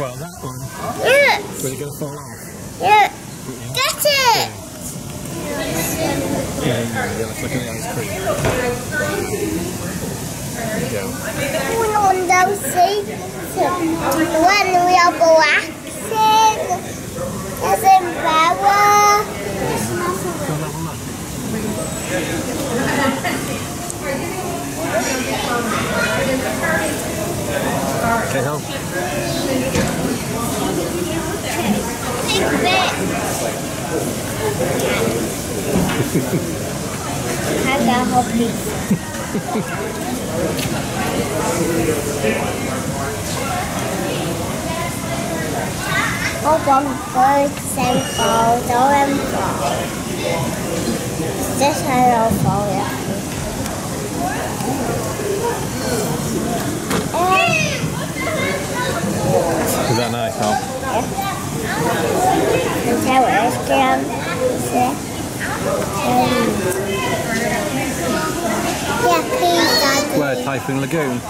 Well, that one. Yeah. But it going fall off. Yeah. yeah. Get it! Yeah, yeah, let's look at the ice cream. There you go. When those seats, when we are relaxing, is in power. Okay, home. Big bit. Hai cả hộp thịt Cô xem cầu cháu em cầu Chết hai đầu cầu vậy. Where? Typhoon Lagoon?